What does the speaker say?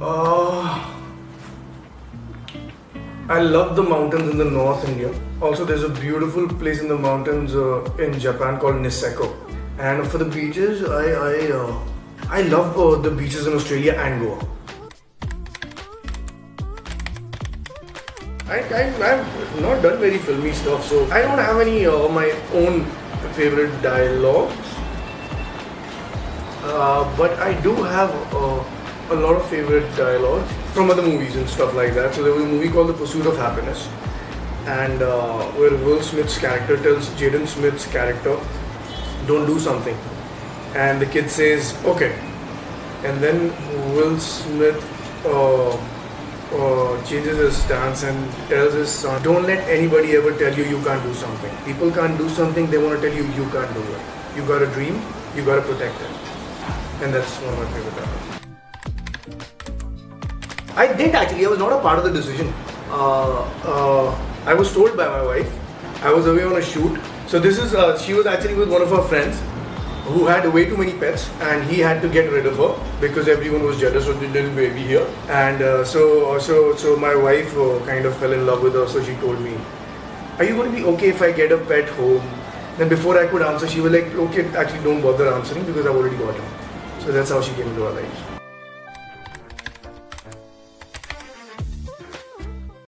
Uh, I love the mountains in the North India. Also, there's a beautiful place in the mountains uh, in Japan called Niseko. And for the beaches, I I, uh, I love uh, the beaches in Australia and Goa. I, I, I've not done very filmy stuff, so I don't have any uh, my own favorite dialogues. Uh, but I do have uh, a lot of favorite dialogues from other movies and stuff like that. So there was a movie called The Pursuit of Happyness, and uh, where Will Smith's character tells Jaden Smith's character, "Don't do something," and the kid says, "Okay," and then Will Smith. Uh, uh, changes his stance and tells his son, Don't let anybody ever tell you you can't do something. People can't do something, they want to tell you you can't do it. You got a dream, you got to protect it. And that's one of my favorite dialogues. I didn't actually, I was not a part of the decision. Uh, uh, I was told by my wife, I was away on a shoot. So this is, uh, she was actually with one of her friends who had way too many pets and he had to get rid of her because everyone was jealous of the little baby here and uh, so so so my wife uh, kind of fell in love with her so she told me are you going to be okay if i get a pet home then before i could answer she was like okay actually don't bother answering because i've already got him so that's how she came into our lives